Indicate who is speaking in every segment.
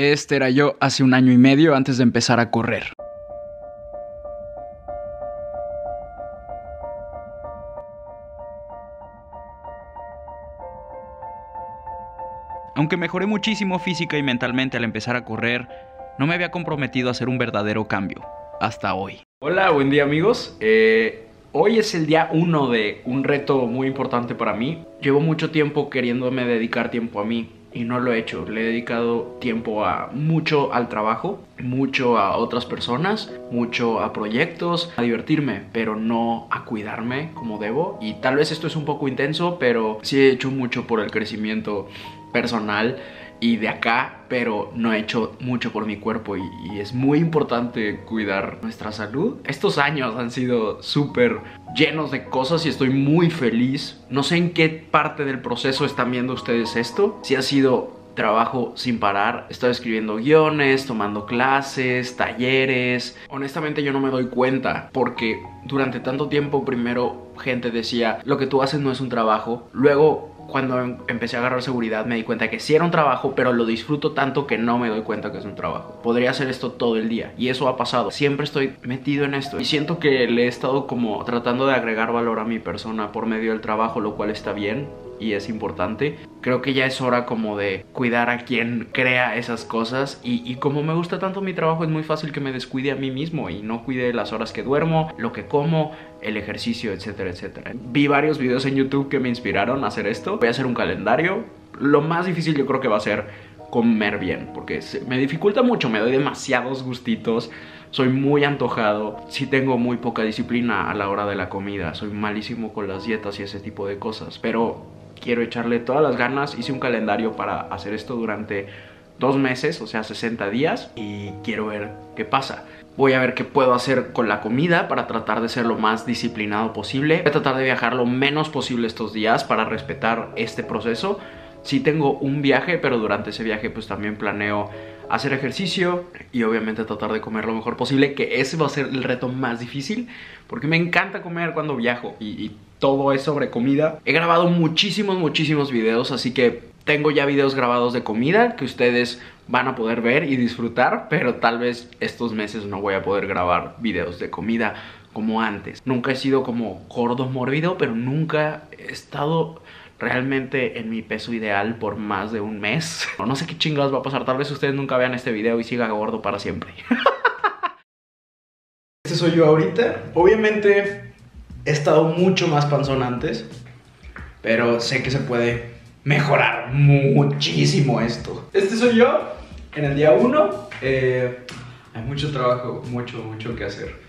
Speaker 1: Este era yo hace un año y medio antes de empezar a correr. Aunque mejoré muchísimo física y mentalmente al empezar a correr, no me había comprometido a hacer un verdadero cambio, hasta hoy. Hola, buen día amigos. Eh, hoy es el día uno de un reto muy importante para mí. Llevo mucho tiempo queriéndome dedicar tiempo a mí y no lo he hecho. Le he dedicado tiempo a mucho al trabajo, mucho a otras personas, mucho a proyectos, a divertirme, pero no a cuidarme como debo. Y tal vez esto es un poco intenso, pero sí he hecho mucho por el crecimiento personal y de acá, pero no he hecho mucho por mi cuerpo y, es muy importante cuidar nuestra salud. Estos años han sido súper llenos de cosas y estoy muy feliz. No sé en qué parte del proceso están viendo ustedes esto. Si ha sido trabajo sin parar. He estado escribiendo guiones, tomando clases, talleres. Honestamente yo no me doy cuenta porque durante tanto tiempo primero gente decía lo que tú haces no es un trabajo. Luego cuando em- empecé a agarrar seguridad me di cuenta que sí era un trabajo, pero lo disfruto tanto que no me doy cuenta que es un trabajo. Podría hacer esto todo el día y eso ha pasado. Siempre estoy metido en esto y siento que le he estado como tratando de agregar valor a mi persona por medio del trabajo, lo cual está bien y es importante. Creo que ya es hora como de cuidar a quien crea esas cosas y, y, como me gusta tanto mi trabajo es muy fácil que me descuide a mí mismo y no cuide las horas que duermo, lo que como, el ejercicio, etcétera, etcétera. Vi varios videos en YouTube que me inspiraron a hacer esto. Voy a hacer un calendario. Lo más difícil yo creo que va a ser comer bien porque me dificulta mucho, me doy demasiados gustitos. Soy muy antojado, sí tengo muy poca disciplina a la hora de la comida, soy malísimo con las dietas y ese tipo de cosas, pero quiero echarle todas las ganas. Hice un calendario para hacer esto durante dos meses, o sea, 60 días, y quiero ver qué pasa. Voy a ver qué puedo hacer con la comida para tratar de ser lo más disciplinado posible. Voy a tratar de viajar lo menos posible estos días para respetar este proceso. Sí tengo un viaje, pero durante ese viaje pues también planeo hacer ejercicio y obviamente tratar de comer lo mejor posible, que ese va a ser el reto más difícil, porque me encanta comer cuando viajo y, todo es sobre comida. He grabado muchísimos, muchísimos videos, así que tengo ya videos grabados de comida que ustedes van a poder ver y disfrutar, pero tal vez estos meses no voy a poder grabar videos de comida como antes. Nunca he sido como gordo mórbido, pero nunca he estado realmente en mi peso ideal por más de un mes. No sé qué chingados va a pasar, tal vez ustedes nunca vean este video y siga gordo para siempre. Este soy yo ahorita. Obviamente he estado mucho más panzón antes, pero sé que se puede mejorar muchísimo esto. Este soy yo en el día 1. Eh, hay mucho trabajo, mucho, mucho que hacer.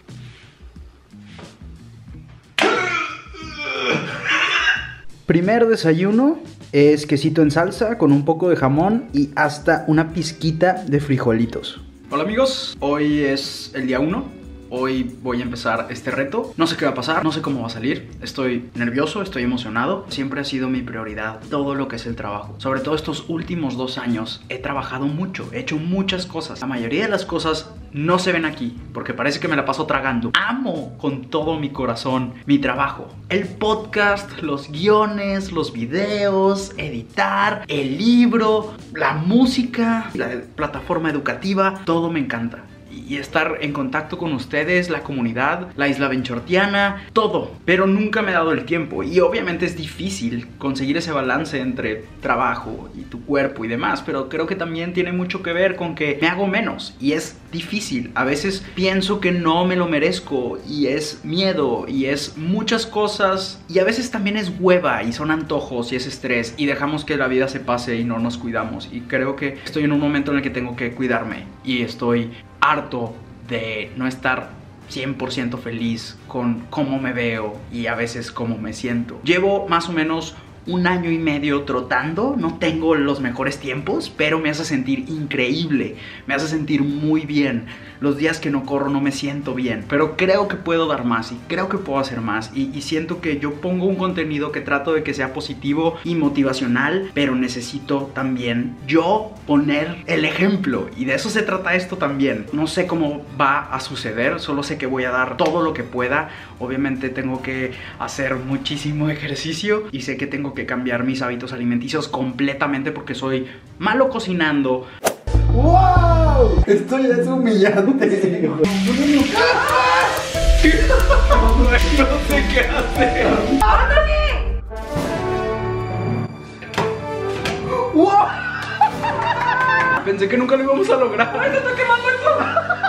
Speaker 2: Primer desayuno es quesito en salsa con un poco de jamón y hasta una pizquita de frijolitos.
Speaker 1: Hola amigos, hoy es el día 1 Hoy voy a empezar este reto. No sé qué va a pasar, no sé cómo va a salir. Estoy nervioso, estoy emocionado. Siempre ha sido mi prioridad todo lo que es el trabajo. Sobre todo estos últimos dos años he trabajado mucho, he hecho muchas cosas. La mayoría de las cosas no se ven aquí porque parece que me la paso tragando. Amo con todo mi corazón mi trabajo. El podcast, los guiones, los videos, editar, el libro, la música, la plataforma educativa, todo me encanta y estar en contacto con ustedes, la comunidad, la isla benchortiana, todo. Pero nunca me he dado el tiempo y obviamente es difícil conseguir ese balance entre trabajo y tu cuerpo y demás, pero creo que también tiene mucho que ver con que me hago menos y es difícil. A veces pienso que no me lo merezco y es miedo y es muchas cosas y a veces también es hueva y son antojos y es estrés y dejamos que la vida se pase y no nos cuidamos y creo que estoy en un momento en el que tengo que cuidarme y estoy harto de no estar 100% feliz con cómo me veo y a veces cómo me siento. Llevo más o menos un año y medio trotando, no tengo los mejores tiempos, pero me hace sentir increíble, me hace sentir muy bien. Los días que no corro no me siento bien, pero creo que puedo dar más y creo que puedo hacer más y, siento que yo pongo un contenido que trato de que sea positivo y motivacional, pero necesito también yo poner el ejemplo y de eso se trata esto también. No sé cómo va a suceder, solo sé que voy a dar todo lo que pueda. Obviamente tengo que hacer muchísimo ejercicio y sé que tengo que cambiar mis hábitos alimenticios completamente porque soy malo cocinando,
Speaker 3: ¡Wow! Esto ya es humillante.
Speaker 1: no sé qué hacer.
Speaker 3: ¡Wow!
Speaker 1: Pensé que nunca lo íbamos a lograr. ¡Ay, se está quemando esto!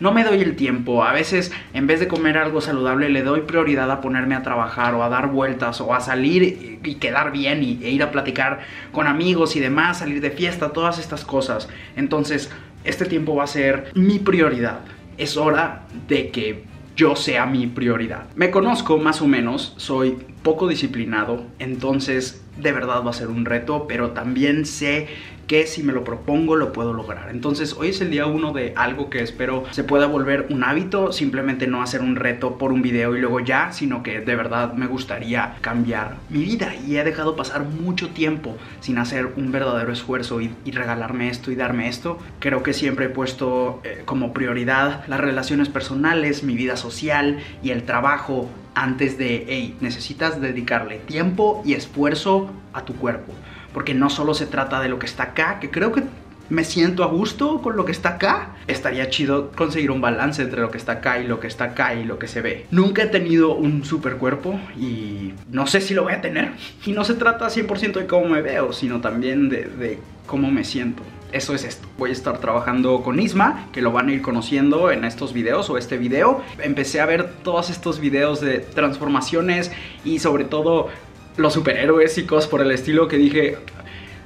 Speaker 1: No me doy el tiempo, a veces en vez de comer algo saludable le doy prioridad a ponerme a trabajar o a dar vueltas o a salir y quedar bien y, e ir a platicar con amigos y demás, salir de fiesta, todas estas cosas. Entonces, este tiempo va a ser mi prioridad. Es hora de que yo sea mi prioridad. Me conozco más o menos, soy poco disciplinado, entonces de verdad va a ser un reto, pero también sé que si me lo propongo lo puedo lograr. Entonces hoy es el día uno de algo que espero se pueda volver un hábito, simplemente no hacer un reto por un video y luego ya, sino que de verdad me gustaría cambiar mi vida y he dejado pasar mucho tiempo sin hacer un verdadero esfuerzo y, regalarme esto y darme esto. Creo que siempre he puesto eh, como prioridad las relaciones personales, mi vida social y el trabajo antes de, hey, necesitas dedicarle tiempo y esfuerzo a tu cuerpo porque no solo se trata de lo que está acá, que creo que me siento a gusto con lo que está acá. Estaría chido conseguir un balance entre lo que está acá y lo que está acá y lo que se ve. Nunca he tenido un super cuerpo y no sé si lo voy a tener. Y no se trata 100% de cómo me veo, sino también de, de cómo me siento. Eso es esto. Voy a estar trabajando con Isma, que lo van a ir conociendo en estos videos o este video. Empecé a ver todos estos videos de transformaciones y sobre todo los superhéroes y cosas por el estilo que dije,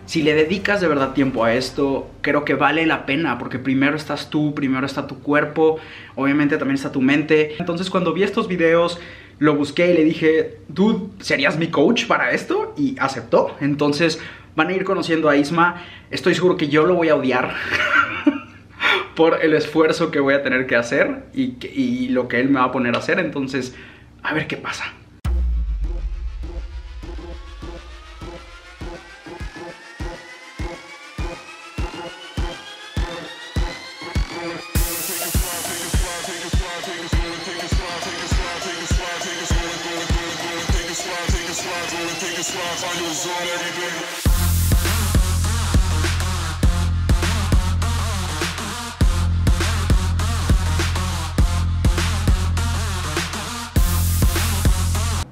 Speaker 1: si le dedicas de verdad tiempo a esto, creo que vale la pena, porque primero estás tú, primero está tu cuerpo, obviamente también está tu mente. Entonces cuando vi estos videos, lo busqué y le dije, ¿tú serías mi coach para esto? Y aceptó. Entonces van a ir conociendo a Isma. Estoy seguro que yo lo voy a odiar. por el esfuerzo que voy a tener que hacer y, y lo que él me va a poner a hacer. Entonces, a ver qué pasa.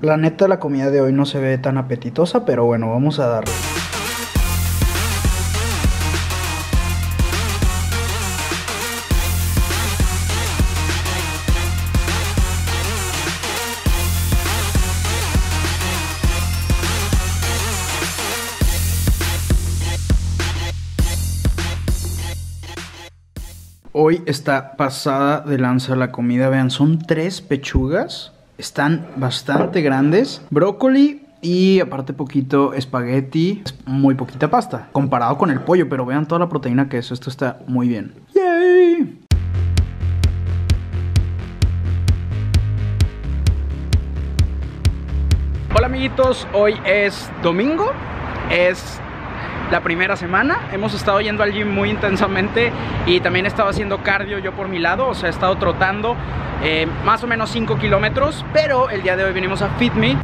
Speaker 3: La neta la comida de hoy no se ve tan apetitosa, pero bueno, vamos a darle. Hoy está pasada de lanza la comida. Vean, son tres pechugas. Están bastante grandes. Brócoli y aparte poquito espagueti. Muy poquita pasta. Comparado con el pollo. Pero vean toda la proteína que es. Esto está muy bien. ¡Yay!
Speaker 1: Hola amiguitos, hoy es domingo, es la primera semana. Hemos estado yendo al gym muy intensamente y también he estado haciendo cardio yo por mi lado, o sea, he estado trotando eh, más o menos 5 kilómetros, pero el día de hoy venimos a Fit Me.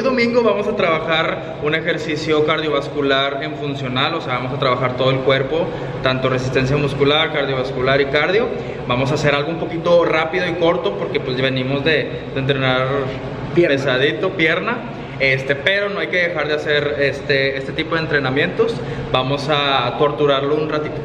Speaker 4: Hoy domingo vamos a trabajar un ejercicio cardiovascular en funcional, o sea, vamos a trabajar todo el cuerpo, tanto resistencia muscular, cardiovascular y cardio. Vamos a hacer algo un poquito rápido y corto porque pues venimos de, entrenar pesadito, pierna. Este, pero no hay que dejar de hacer este, este tipo de entrenamientos. Vamos a torturarlo un ratito.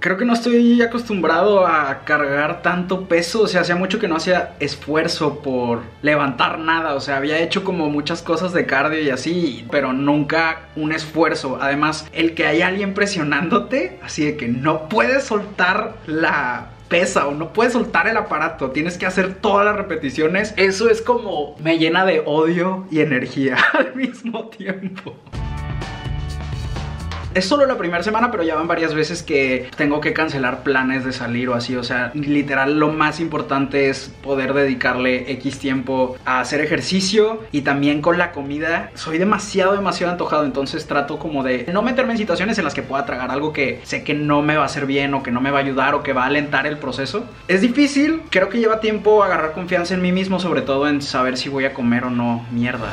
Speaker 1: Creo que no estoy acostumbrado a cargar tanto peso. O sea, hacía mucho que no hacía esfuerzo por levantar nada. O sea, había hecho como muchas cosas de cardio y así, pero nunca un esfuerzo. Además, el que hay alguien presionándote, así de que no puedes soltar la pesa o no puedes soltar el aparato, tienes que hacer todas las repeticiones. Eso es como me llena de odio y energía al mismo tiempo. Es solo la primera semana, pero ya van varias veces que tengo que cancelar planes de salir o así. O sea, literal, lo más importante es poder dedicarle X tiempo a hacer ejercicio y también con la comida. Soy demasiado, demasiado antojado. Entonces trato como de no meterme en situaciones en las que pueda tragar algo que sé que no me va a hacer bien o que no me va a ayudar o que va a alentar el proceso. Es difícil, creo que lleva tiempo agarrar confianza en mí mismo, sobre todo en saber si voy a comer o no mierda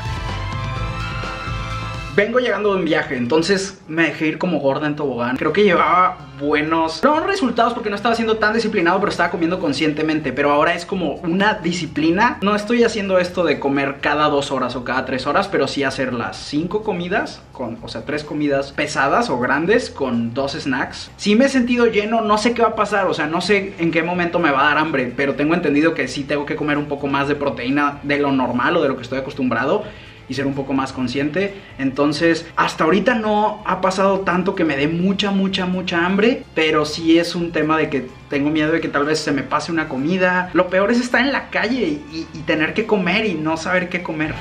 Speaker 1: vengo llegando de un viaje, entonces me dejé ir como gorda en tobogán. Creo que llevaba buenos, no resultados porque no estaba siendo tan disciplinado, pero estaba comiendo conscientemente. Pero ahora es como una disciplina. No estoy haciendo esto de comer cada dos horas o cada tres horas, pero sí hacer las cinco comidas, con, o sea, tres comidas pesadas o grandes con dos snacks. Sí me he sentido lleno, no sé qué va a pasar, o sea, no sé en qué momento me va a dar hambre, pero tengo entendido que sí tengo que comer un poco más de proteína de lo normal o de lo que estoy acostumbrado y ser un poco más consciente. Entonces, hasta ahorita no ha pasado tanto que me dé mucha, mucha, mucha hambre, pero sí es un tema de que tengo miedo de que tal vez se me pase una comida. Lo peor es estar en la calle y, tener que comer y no saber qué comer.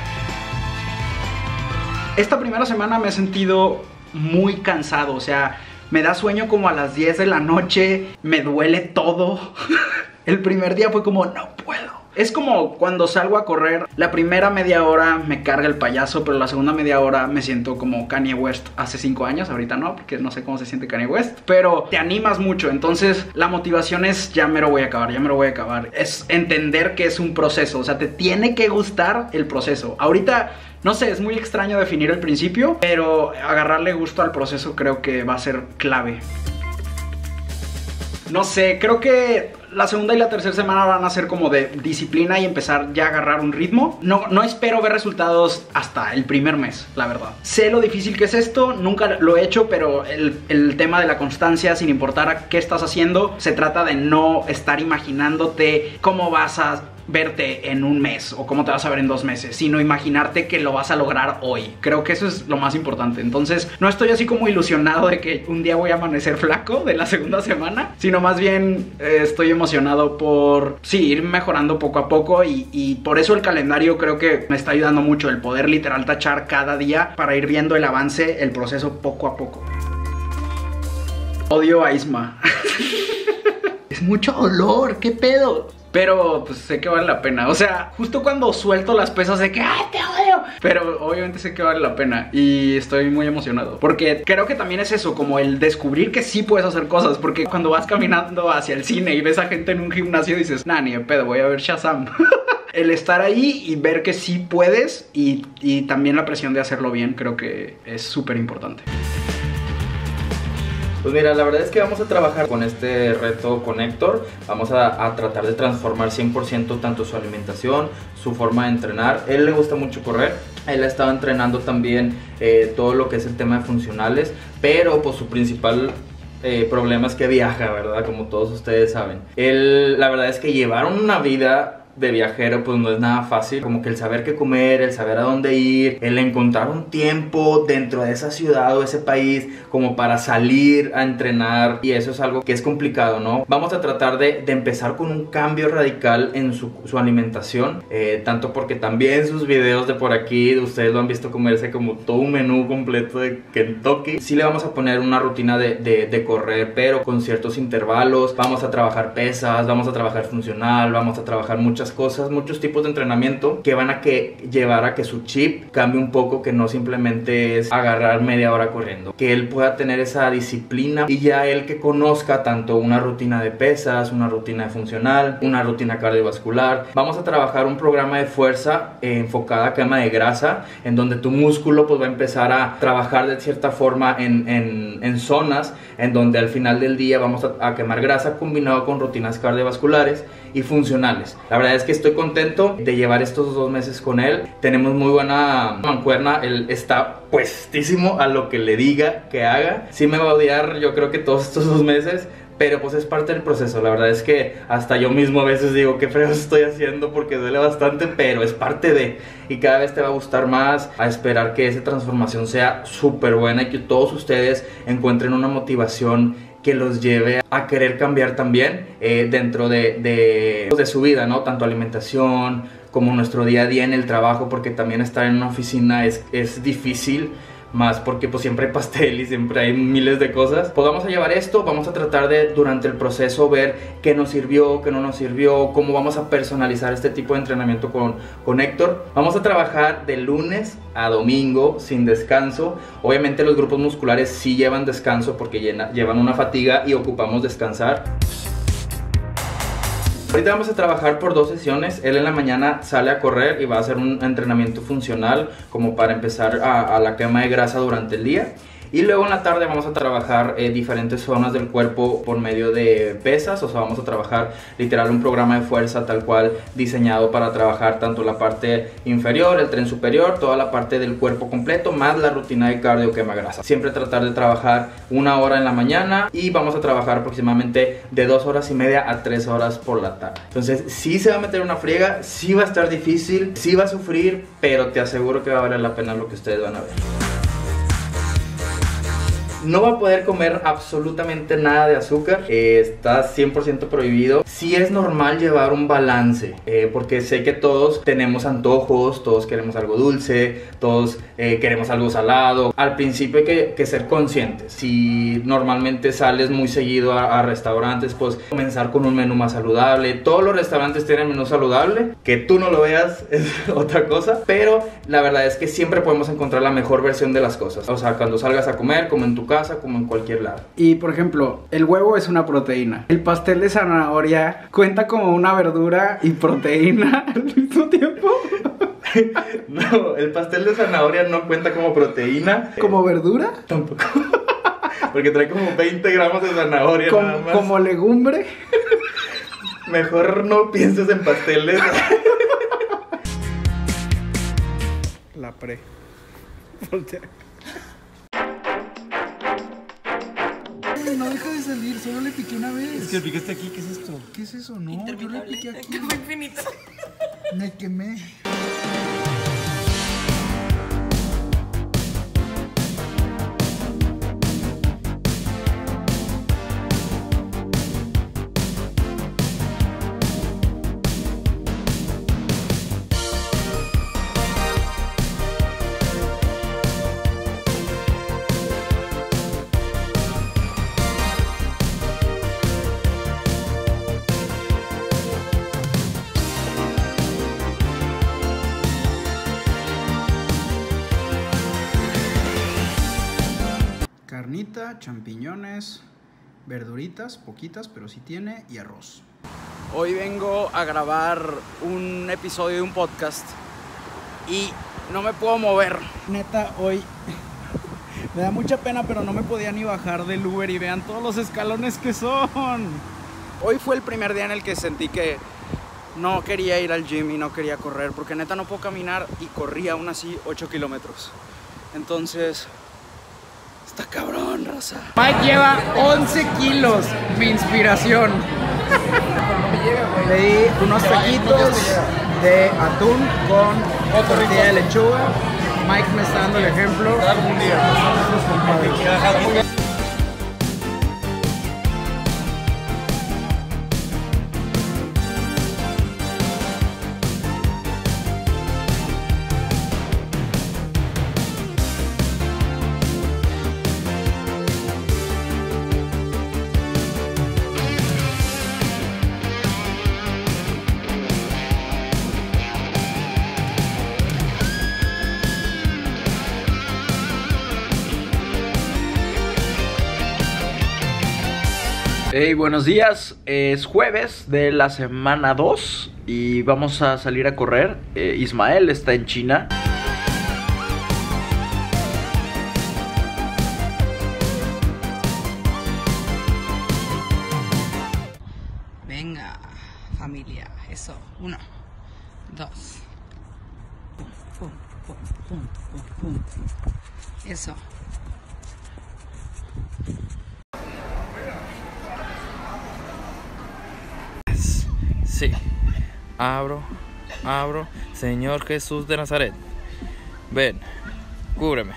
Speaker 1: Esta primera semana me he sentido muy cansado, o sea, me da sueño como a las 10 de la noche, me duele todo. El primer día fue como, no puedo es como cuando salgo a correr, la primera media hora me carga el payaso, pero la segunda media hora me siento como Kanye West hace cinco años, ahorita no, porque no sé cómo se siente Kanye West, pero te animas mucho, entonces la motivación es ya me lo voy a acabar, ya me lo voy a acabar. Es entender que es un proceso, o sea, te tiene que gustar el proceso. Ahorita no sé, es muy extraño definir el principio, pero agarrarle gusto al proceso creo que va a ser clave. No sé, creo que la segunda y la tercera semana van a ser como de disciplina y empezar ya a agarrar un ritmo. No, no espero ver resultados hasta el primer mes, la verdad. Sé lo difícil que es esto, nunca lo he hecho, pero el, el tema de la constancia, sin importar a qué estás haciendo, se trata de no estar imaginándote cómo vas a verte en un mes o cómo te vas a ver en dos meses, sino imaginarte que lo vas a lograr hoy. Creo que eso es lo más importante. Entonces, no estoy así como ilusionado de que un día voy a amanecer flaco de la segunda semana, sino más bien eh, estoy emocionado por, sí, ir mejorando poco a poco y, y por eso el calendario creo que me está ayudando mucho el poder literal tachar cada día para ir viendo el avance, el proceso poco a poco. Odio a Isma. es mucho dolor, ¿qué pedo? Pero pues sé que vale la pena. O sea, justo cuando suelto las pesas de que ¡ay, te odio! Pero obviamente sé que vale la pena. Y estoy muy emocionado. Porque creo que también es eso, como el descubrir que sí puedes hacer cosas. Porque cuando vas caminando hacia el cine y ves a gente en un gimnasio, dices, nah, ni de pedo, voy a ver Shazam. el estar ahí y ver que sí puedes y, y también la presión de hacerlo bien, creo que es súper importante.
Speaker 4: Pues mira, la verdad es que vamos a trabajar con este reto con Héctor. Vamos a, tratar de transformar 100% tanto su alimentación, su forma de entrenar. él le gusta mucho correr. Él ha estado entrenando también eh, todo lo que es el tema de funcionales. Pero pues su principal eh, problema es que viaja, ¿verdad? Como todos ustedes saben. Él, la verdad es que llevaron una vida de viajero pues no es nada fácil, como que el saber qué comer, el saber a dónde ir, el encontrar un tiempo dentro de esa ciudad o ese país como para salir a entrenar. Y eso es algo que es complicado, ¿no? Vamos a tratar de, de empezar con un cambio radical en su, su alimentación, eh, tanto porque también sus videos de por aquí, ustedes lo han visto comerse como todo un menú completo de Kentucky, sí le vamos a poner una rutina de, de, de correr, pero con ciertos intervalos, vamos a trabajar pesas, vamos a trabajar funcional, vamos a trabajar muchas cosas, muchos tipos de entrenamiento que van a que llevar a que su chip cambie un poco, que no simplemente es agarrar media hora corriendo, que él pueda tener esa disciplina y ya él que conozca tanto una rutina de pesas, una rutina funcional, una rutina cardiovascular. Vamos a trabajar un programa de fuerza eh, enfocada a quema de grasa, en donde tu músculo pues va a empezar a trabajar de cierta forma en, en, en zonas en donde al final del día vamos a, a quemar grasa combinado con rutinas cardiovasculares y funcionales. La verdad es que estoy contento de llevar estos dos meses con él. Tenemos muy buena mancuerna. Él está puestísimo a lo que le diga que haga. Sí me va a odiar yo creo que todos estos dos meses, pero pues es parte del proceso. La verdad es que hasta yo mismo a veces digo qué feo estoy haciendo porque duele bastante, pero es parte de y cada vez te va a gustar más a esperar que esa transformación sea súper buena y que todos ustedes encuentren una motivación que los lleve a querer cambiar también eh, dentro de, de, de su vida, ¿no? Tanto alimentación como nuestro día a día en el trabajo, porque también estar en una oficina es, es difícil más porque pues siempre hay pastel y siempre hay miles de cosas. Pues vamos a llevar esto, vamos a tratar de durante el proceso ver qué nos sirvió, qué no nos sirvió, cómo vamos a personalizar este tipo de entrenamiento con, con Héctor. Vamos a trabajar de lunes a domingo sin descanso. Obviamente los grupos musculares sí llevan descanso porque llevan una fatiga y ocupamos descansar. Ahorita vamos a trabajar por dos sesiones. Él en la mañana sale a correr y va a hacer un entrenamiento funcional como para empezar a, a la quema de grasa durante el día. Y luego en la tarde vamos a trabajar eh, diferentes zonas del cuerpo por medio de pesas, o sea, vamos a trabajar literal un programa de fuerza tal cual diseñado para trabajar tanto la parte inferior, el tren superior, toda la parte del cuerpo completo, más la rutina de cardio quema grasa. Siempre tratar de trabajar una hora en la mañana y vamos a trabajar aproximadamente de dos horas y media a tres horas por la tarde. Entonces, sí se va a meter una friega, sí va a estar difícil, sí va a sufrir, pero te aseguro que va a valer la pena lo que ustedes van a ver no va a poder comer absolutamente nada de azúcar, eh, está 100% prohibido. Sí es normal llevar un balance, eh, porque sé que todos tenemos antojos, todos queremos algo dulce, todos eh, queremos algo salado. Al principio hay que, ser conscientes. Si normalmente sales muy seguido a, a, restaurantes, pues comenzar con un menú más saludable. Todos los restaurantes tienen menú saludable, que tú no lo veas es otra cosa, pero la verdad es que siempre podemos encontrar la mejor versión de las cosas. O sea, cuando salgas a comer, como en tu casa, como en cualquier lado.
Speaker 1: Y por ejemplo, el huevo es una proteína. El pastel de zanahoria cuenta como una verdura y proteína al mismo tiempo.
Speaker 4: no, el pastel de zanahoria no cuenta como proteína.
Speaker 1: ¿Como verdura?
Speaker 4: Tampoco. Porque trae como 20 gramos de zanahoria
Speaker 1: ¿Como,
Speaker 4: nada más.
Speaker 1: ¿Como legumbre?
Speaker 4: Mejor no pienses en pasteles.
Speaker 1: La pre. No deja de salir, solo le piqué una vez.
Speaker 5: Es que picaste aquí, ¿qué es esto?
Speaker 1: ¿Qué es eso? No, yo le piqué aquí.
Speaker 6: infinito.
Speaker 1: Me quemé. Champiñones, verduritas, poquitas, pero sí tiene, y arroz. Hoy vengo a grabar un episodio de un podcast y no me puedo mover. Neta, hoy me da mucha pena, pero no me podía ni bajar del Uber y vean todos los escalones que son. Hoy fue el primer día en el que sentí que no quería ir al gym y no quería correr, porque neta no puedo caminar y corría aún así 8 kilómetros. Entonces, Está cabrón, raza. Mike lleva 11 kilos. Mi inspiración. Le di unos taquitos de atún con tortilla de lechuga. Mike me está dando el ejemplo.
Speaker 7: Buenos días. Es jueves de la semana 2 y vamos a salir a correr. Eh, Ismael está en China.
Speaker 8: Sí. Abro, abro. Señor Jesús de Nazaret. Ven, cúbreme.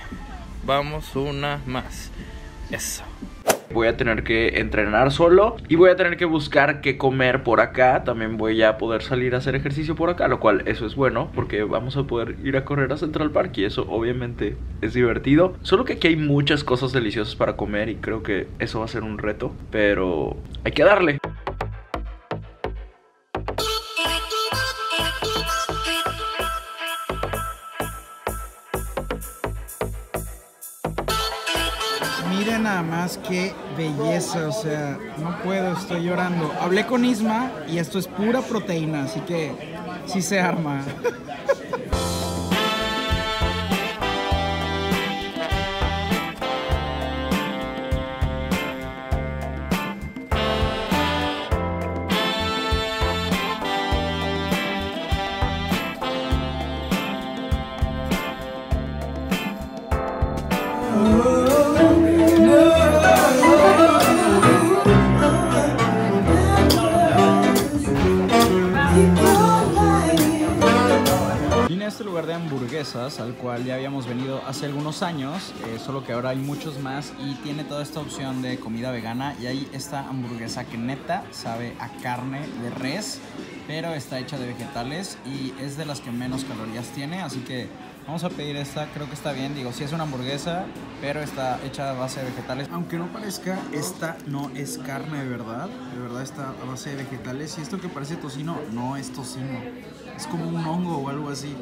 Speaker 8: Vamos una más. Eso.
Speaker 7: Voy a tener que entrenar solo y voy a tener que buscar qué comer por acá. También voy a poder salir a hacer ejercicio por acá, lo cual eso es bueno porque vamos a poder ir a correr a Central Park y eso obviamente es divertido. Solo que aquí hay muchas cosas deliciosas para comer y creo que eso va a ser un reto, pero hay que darle.
Speaker 1: Más qué belleza, o sea, no puedo, estoy llorando. Hablé con Isma y esto es pura proteína, así que sí se arma. Este lugar de hamburguesas al cual ya habíamos venido hace algunos años, eh, solo que ahora hay muchos más y tiene toda esta opción de comida vegana y hay esta hamburguesa que neta sabe a carne de res, pero está hecha de vegetales y es de las que menos calorías tiene, así que vamos a pedir esta, creo que está bien, digo, sí es una hamburguesa, pero está hecha a base de vegetales. Aunque no parezca, esta no es carne de verdad, de verdad está a base de vegetales y esto que parece tocino no es tocino, es como un hongo o algo así.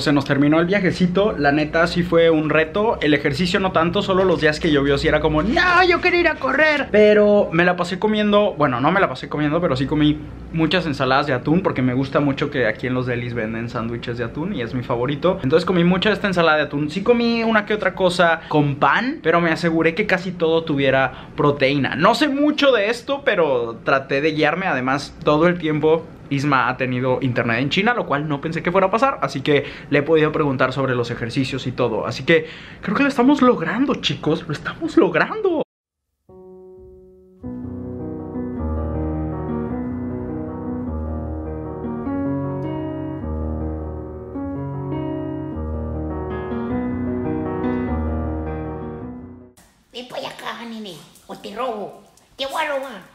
Speaker 1: Pues se nos terminó el viajecito, la neta sí fue un reto, el ejercicio no tanto, solo los días que llovió sí era como, no, yo quería ir a correr, pero me la pasé comiendo, bueno, no me la pasé comiendo, pero sí comí muchas ensaladas de atún, porque me gusta mucho que aquí en los delis venden sándwiches de atún y es mi favorito, entonces comí mucha de esta ensalada de atún, sí comí una que otra cosa con pan, pero me aseguré que casi todo tuviera proteína, no sé mucho de esto, pero traté de guiarme, además todo el tiempo Isma ha tenido internet en China, lo cual no pensé que fuera a pasar, así que le he podido preguntar sobre los ejercicios y todo. Así que creo que lo estamos logrando, chicos, lo estamos logrando.
Speaker 9: Ven nene, o te robo. Te voy a robar.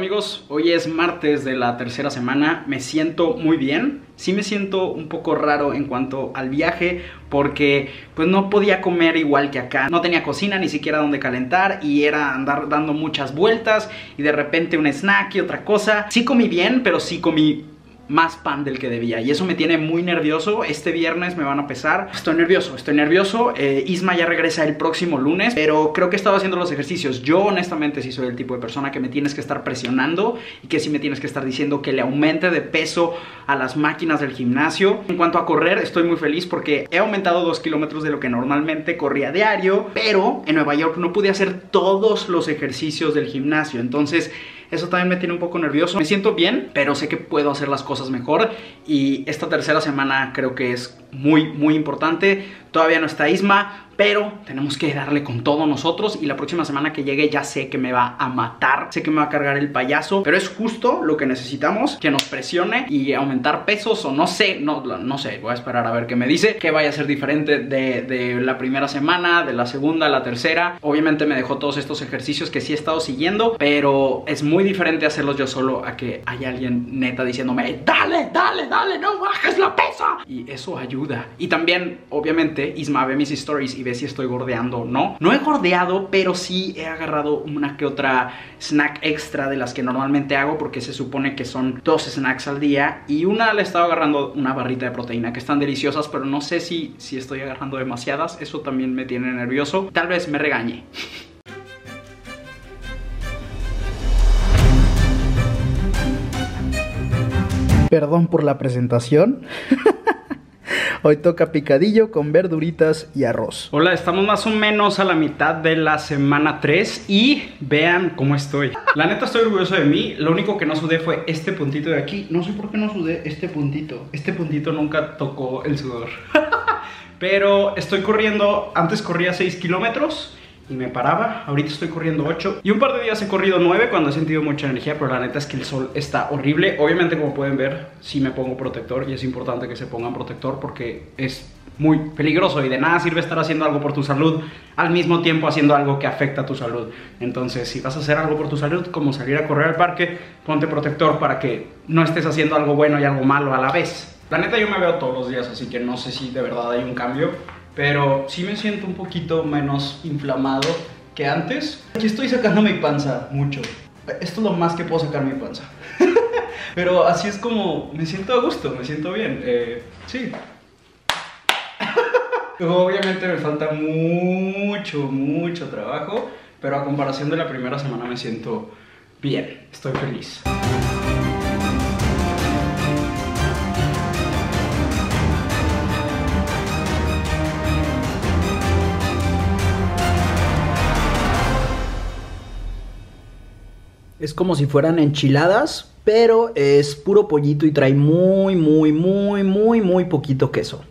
Speaker 1: Amigos, hoy es martes de la tercera semana, me siento muy bien, sí me siento un poco raro en cuanto al viaje porque pues no podía comer igual que acá, no tenía cocina ni siquiera donde calentar y era andar dando muchas vueltas y de repente un snack y otra cosa, sí comí bien pero sí comí más pan del que debía y eso me tiene muy nervioso. Este viernes me van a pesar. Estoy nervioso, estoy nervioso. Eh, Isma ya regresa el próximo lunes, pero creo que he estado haciendo los ejercicios. Yo honestamente sí soy el tipo de persona que me tienes que estar presionando y que sí me tienes que estar diciendo que le aumente de peso a las máquinas del gimnasio. En cuanto a correr, estoy muy feliz porque he aumentado dos kilómetros de lo que normalmente corría diario, pero en Nueva York no pude hacer todos los ejercicios del gimnasio. Entonces, eso también me tiene un poco nervioso. Me siento bien, pero sé que puedo hacer las cosas mejor. Y esta tercera semana creo que es muy, muy importante. Todavía no está Isma, pero tenemos que darle con todo nosotros y la próxima semana que llegue ya sé que me va a matar, sé que me va a cargar el payaso, pero es justo lo que necesitamos, que nos presione y aumentar pesos o no sé, no, no sé, voy a esperar a ver qué me dice, que vaya a ser diferente de, de la primera semana, de la segunda, la tercera. Obviamente me dejó todos estos ejercicios que sí he estado siguiendo, pero es muy diferente hacerlos yo solo a que haya alguien neta diciéndome, dale, dale, dale, no bajes la pesa. Y eso ayuda. Y también, obviamente, Isma ve mis stories y ve si estoy gordeando o no. No he gordeado, pero sí he agarrado una que otra snack extra de las que normalmente hago porque se supone que son dos snacks al día y una le he estado agarrando una barrita de proteína que están deliciosas, pero no sé si, si estoy agarrando demasiadas. Eso también me tiene nervioso. Tal vez me regañe. Perdón por la presentación. Hoy toca picadillo con verduritas y arroz. Hola, estamos más o menos a la mitad de la semana 3 y vean cómo estoy. La neta estoy orgulloso de mí. Lo único que no sudé fue este puntito de aquí. No sé por qué no sudé este puntito. Este puntito nunca tocó el sudor. Pero estoy corriendo, antes corría 6 kilómetros y me paraba. Ahorita estoy corriendo 8 y un par de días he corrido 9 cuando he sentido mucha energía, pero la neta es que el sol está horrible. Obviamente, como pueden ver, sí me pongo protector y es importante que se pongan protector porque es muy peligroso y de nada sirve estar haciendo algo por tu salud al mismo tiempo haciendo algo que afecta a tu salud. Entonces, si vas a hacer algo por tu salud, como salir a correr al parque, ponte protector para que no estés haciendo algo bueno y algo malo a la vez. La neta yo me veo todos los días, así que no sé si de verdad hay un cambio, pero sí me siento un poquito menos inflamado que antes. Aquí estoy sacando mi panza mucho. Esto es lo más que puedo sacar mi panza. pero así es como me siento a gusto, me siento bien. Eh, sí. Obviamente me falta mucho, mucho trabajo, pero a comparación de la primera semana me siento bien, estoy feliz. Es como si fueran enchiladas, pero es puro pollito y trae muy, muy, muy, muy, muy poquito queso.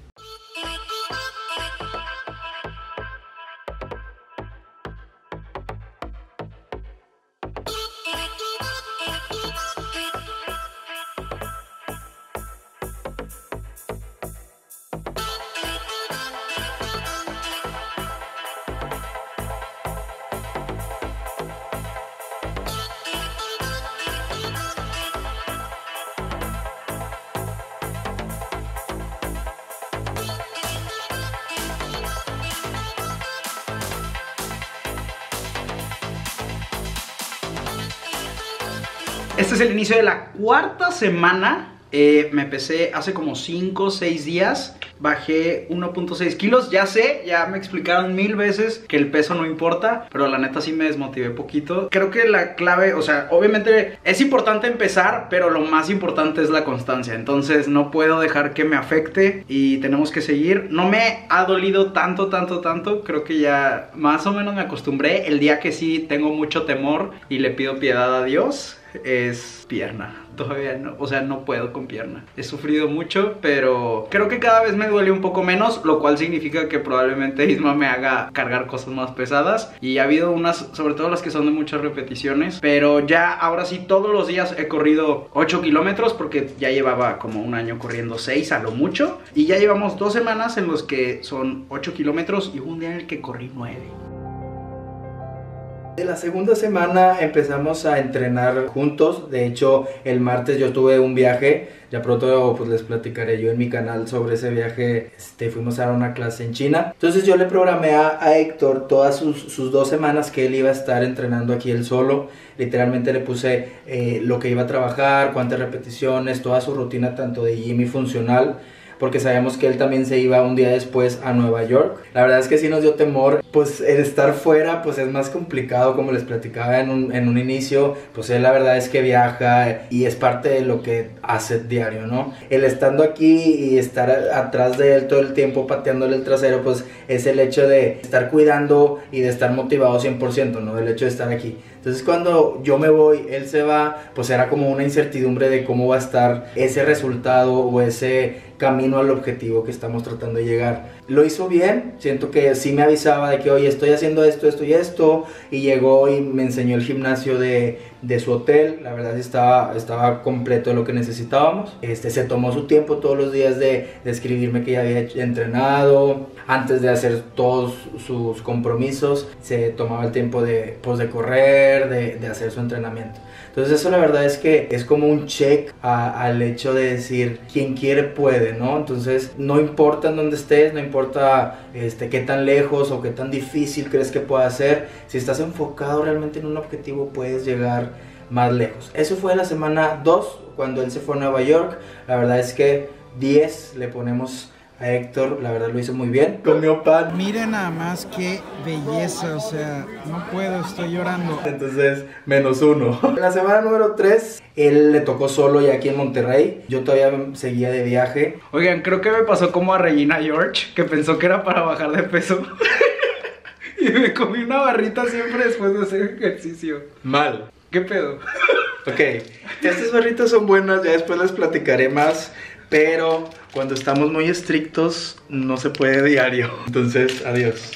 Speaker 1: Este es el inicio de la cuarta semana. Eh, me pesé hace como 5 o 6 días. Bajé 1.6 kilos. Ya sé, ya me explicaron mil veces que el peso no importa. Pero la neta sí me desmotivé poquito. Creo que la clave, o sea, obviamente es importante empezar. Pero lo más importante es la constancia. Entonces no puedo dejar que me afecte. Y tenemos que seguir. No me ha dolido tanto, tanto, tanto. Creo que ya más o menos me acostumbré. El día que sí tengo mucho temor y le pido piedad a Dios es pierna. Todavía no, o sea, no puedo con pierna. He sufrido mucho, pero creo que cada vez me duele un poco menos, lo cual significa que probablemente Isma me haga cargar cosas más pesadas. Y ha habido unas, sobre todo las que son de muchas repeticiones, pero ya ahora sí todos los días he corrido 8 kilómetros porque ya llevaba como un año corriendo 6 a lo mucho. Y ya llevamos dos semanas en los que son 8 kilómetros y un día en el que corrí 9.
Speaker 4: De la segunda semana empezamos a entrenar juntos. De hecho, el martes yo tuve un viaje. Ya pronto pues les platicaré yo en mi canal sobre ese viaje. Este, fuimos a dar una clase en China. Entonces yo le programé a, a Héctor todas sus, sus, dos semanas que él iba a estar entrenando aquí él solo. Literalmente le puse eh, lo que iba a trabajar, cuántas repeticiones, toda su rutina tanto de gym y funcional porque sabíamos que él también se iba un día después a Nueva York. La verdad es que sí nos dio temor, pues el estar fuera pues es más complicado como les platicaba en un, en un inicio, pues él la verdad es que viaja y es parte de lo que hace diario, ¿no? El estando aquí y estar atrás de él todo el tiempo pateándole el trasero, pues es el hecho de estar cuidando y de estar motivado 100%, ¿no? El hecho de estar aquí. Entonces cuando yo me voy, él se va, pues era como una incertidumbre de cómo va a estar ese resultado o ese camino al objetivo que estamos tratando de llegar. Lo hizo bien, siento que sí me avisaba de que, oye, estoy haciendo esto, esto y esto, y llegó y me enseñó el gimnasio de, de su hotel, la verdad estaba, estaba completo lo que necesitábamos. Este, se tomó su tiempo todos los días de, de escribirme que ya había entrenado, antes de hacer todos sus compromisos, se tomaba el tiempo de, pues, de correr, de, hacer su entrenamiento. Entonces eso la verdad es que es como un check al hecho de decir, quien quiere puede, ¿no? Entonces no importa en dónde estés, no importa este, qué tan lejos o qué tan difícil crees que pueda ser, si estás enfocado realmente en un objetivo puedes llegar más lejos. Eso fue la semana 2, cuando él se fue a Nueva York. La verdad es que 10 le ponemos a Héctor, la verdad lo hizo muy bien. Comió pan.
Speaker 1: Miren nada más qué belleza, o sea, no puedo, estoy llorando.
Speaker 4: Entonces, menos uno. En la semana número 3, él le tocó solo ya aquí en Monterrey. Yo todavía seguía de viaje.
Speaker 7: Oigan, creo que me pasó como a Regina George, que pensó que era para bajar de peso. y me comí una barrita siempre después de hacer ejercicio.
Speaker 4: Mal.
Speaker 7: ¿Qué pedo?
Speaker 4: Ok, estas barritas son buenas, ya después les platicaré más. Pero cuando estamos muy estrictos, no se puede diario. Entonces, adiós.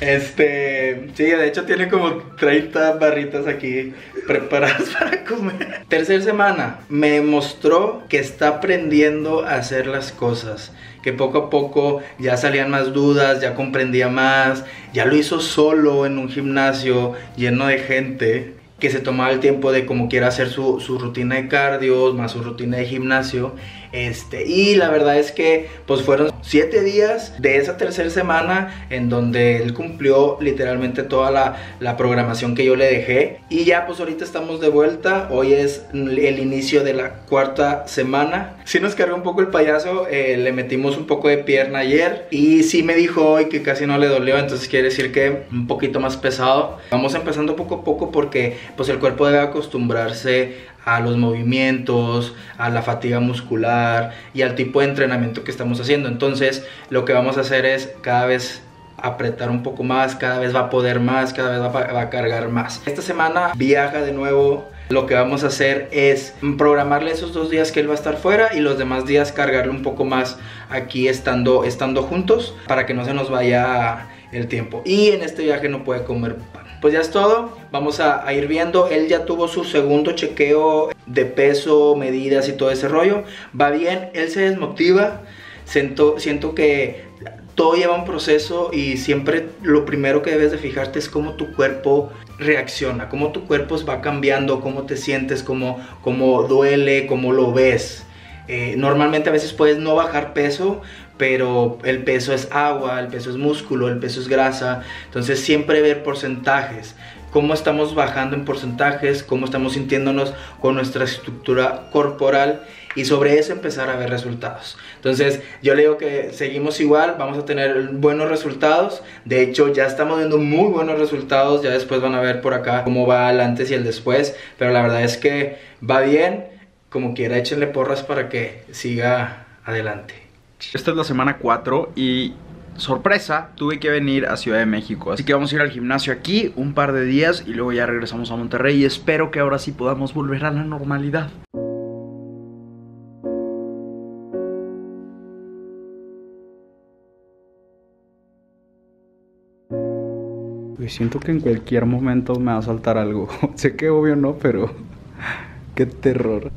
Speaker 4: Este, sí, de hecho tiene como 30 barritas aquí preparadas para comer. Tercer semana, me mostró que está aprendiendo a hacer las cosas. Que poco a poco ya salían más dudas, ya comprendía más. Ya lo hizo solo en un gimnasio lleno de gente que se tomaba el tiempo de como quiera hacer su, su rutina de cardio, más su rutina de gimnasio. Este, y la verdad es que pues fueron siete días de esa tercera semana en donde él cumplió literalmente toda la, programación que yo le dejé. Y ya pues ahorita estamos de vuelta. Hoy es el inicio de la cuarta semana. Sí nos cargó un poco el payaso. eh, le metimos un poco de pierna ayer. Y sí me dijo hoy que casi no le dolió. Entonces quiere decir que un poquito más pesado. Vamos empezando poco a poco porque pues el cuerpo debe acostumbrarse a los movimientos, a la fatiga muscular y al tipo de entrenamiento que estamos haciendo. Entonces, lo que vamos a hacer es cada vez apretar un poco más, cada vez va a poder más, cada vez va a, cargar más. Esta semana viaja de nuevo. Lo que vamos a hacer es programarle esos dos días que él va a estar fuera y los demás días cargarle un poco más aquí estando, estando juntos para que no se nos vaya el tiempo. Y en este viaje no puede comer pan. Pues ya es todo, vamos a, ir viendo. Él ya tuvo su segundo chequeo de peso, medidas y todo ese rollo. Va bien, él se desmotiva. Siento, siento que todo lleva un proceso y siempre lo primero que debes de fijarte es cómo tu cuerpo reacciona, cómo tu cuerpo va cambiando, cómo te sientes, cómo, cómo duele, cómo lo ves. Eh, normalmente a veces puedes no bajar peso, pero el peso es agua, el peso es músculo, el peso es grasa. Entonces siempre ver porcentajes. Cómo estamos bajando en porcentajes, cómo estamos sintiéndonos con nuestra estructura corporal y sobre eso empezar a ver resultados. Entonces yo le digo que seguimos igual, vamos a tener buenos resultados. De hecho ya estamos viendo muy buenos resultados, ya después van a ver por acá cómo va el antes y el después. Pero la verdad es que va bien, como quiera échenle porras para que siga adelante.
Speaker 7: Esta es la semana 4 y sorpresa, tuve que venir a Ciudad de México. Así que vamos a ir al gimnasio aquí un par de días y luego ya regresamos a Monterrey y espero que ahora sí podamos volver a la normalidad. Siento que en cualquier momento me va a saltar algo. sé que obvio no, pero qué terror.